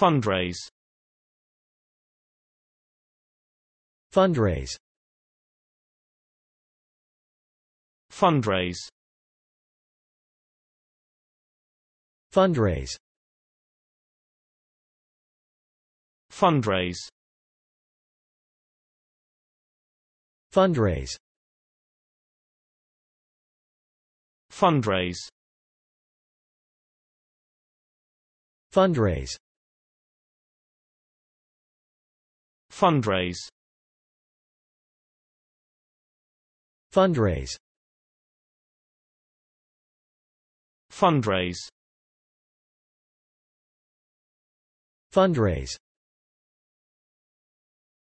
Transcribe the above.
fundraise. Fundraise. Fundraise. Fundraise. Fundraise. Fundraise. Fundraise. Fundraise fundraise. Fundraise. Fundraise. Fundraise